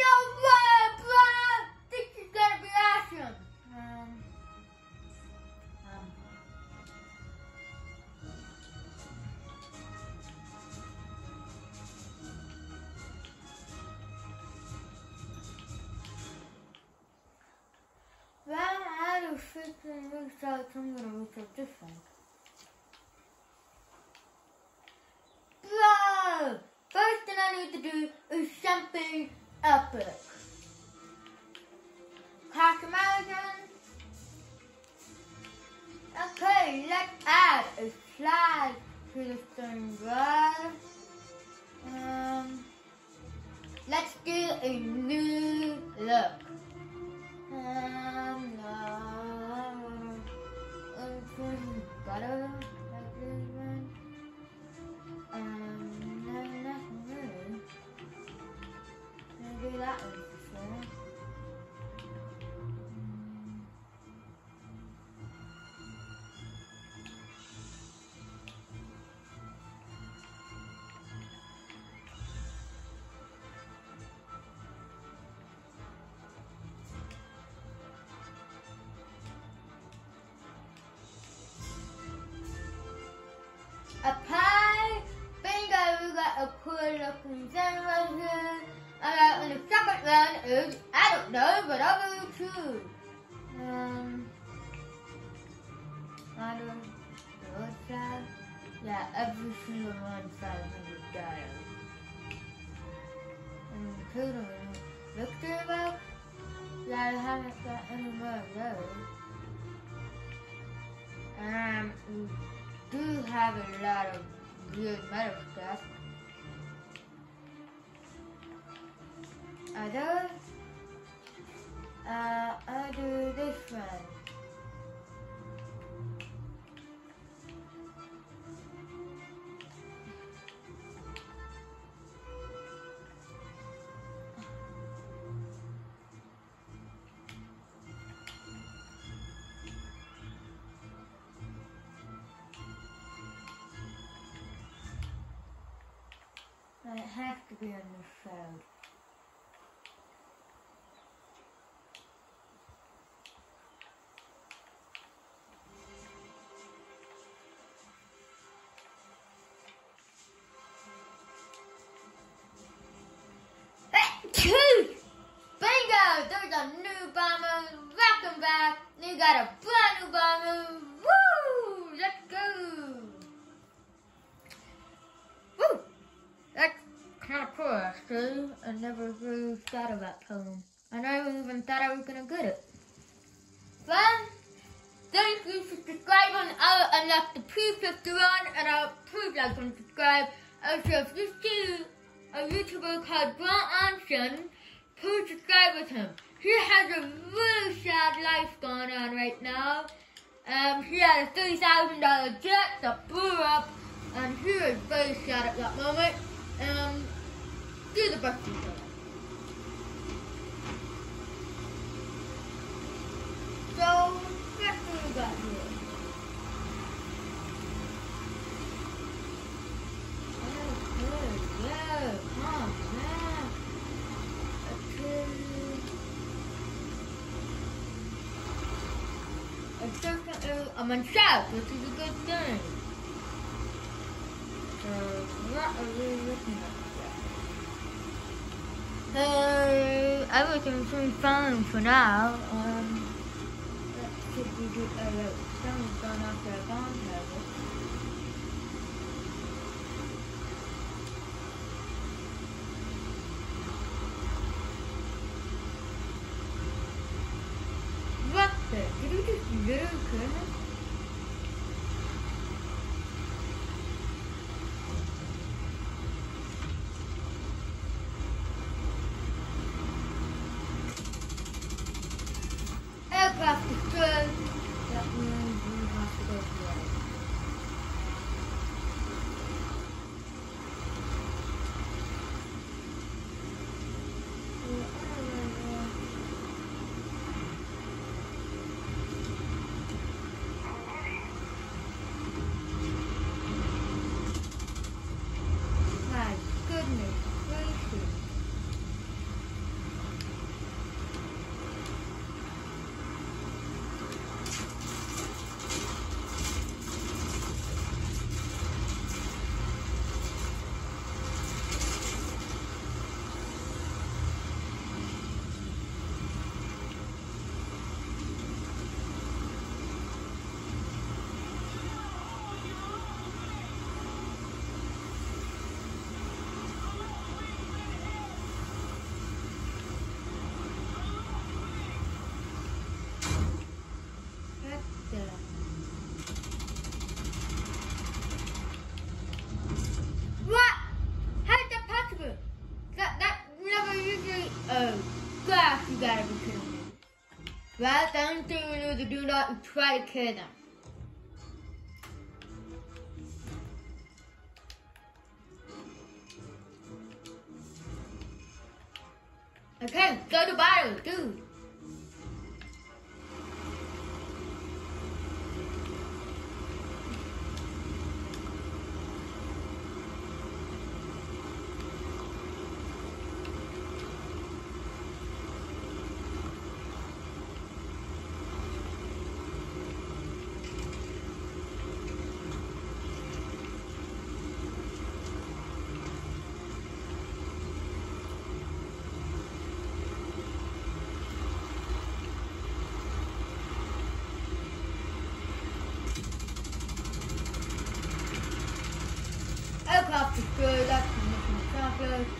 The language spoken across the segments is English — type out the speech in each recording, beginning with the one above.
no way, bro! This is gonna be awesome. Um, um. Well, I had a freaking reach out, so I'm gonna reach out this one. To do is something epic. Cash American. Okay, let's add a slide to the thing. Um, let's do a new look. Um, uh, butter, A pie. Bingo, we got a cool looking here. Uh, and the second one is, I don't know, but I'll go too. Um, I don't know that? Yeah, every single one $500. And total, Victor about? Yeah, I haven't got any more of those. Um, do have a lot of good metal stuff. Other, uh, I'll do this one. It has to be on this side. Two! Bingo! There's a new bomber. Welcome back. You got a brand new bomber. Actually. I never really thought of that poem. I never even thought I was gonna get it. Well, thank you for subscribing. I'll unlock the you're on, and I'll like and subscribe. Also, if you see a YouTuber called Grant Anson, please subscribe with him. He has a really sad life going on right now. Um, he had a $3,000 jet that blew up, and he is very sad at that moment. Um, do the you. So, guess what we got here? Oh, I'm on south, which is a good thing. So, what are we looking at? So, everything seems fine for now. Um, see if we do. Someone's gone bomb level. What the? Did we just? Aircraft destroyed. That means we have mm, mm, to go for it. gotta be kidding me. Right? The only thing we do not try to kill them. Okay, go to battle, dude. Helicopter's good, that's the mission accomplished.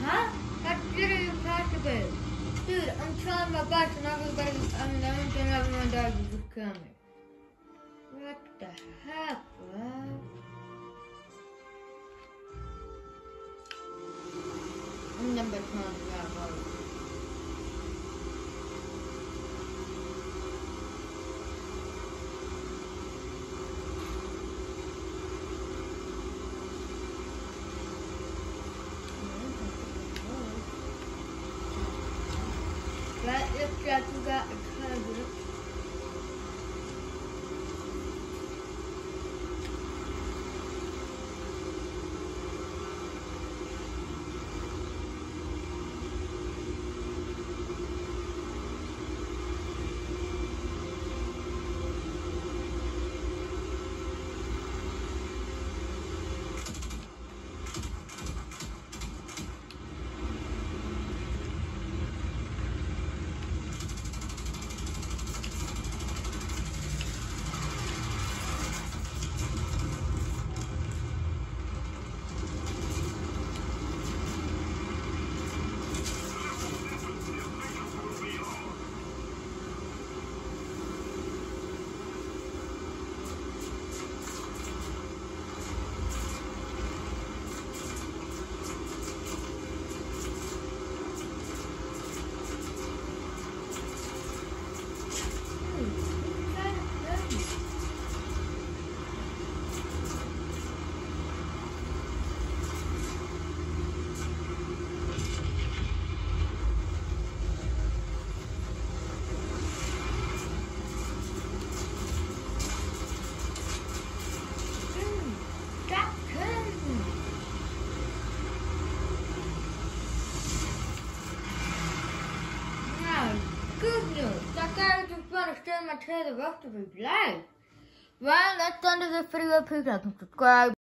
Huh? That's literally impossible. Dude, I'm trying my best and everybody, I mean, the only thing everyone does is just kill me. What the heck, bro? I'm never trying to get tail the rest of his life. Well, that's the end of video. Please like and subscribe.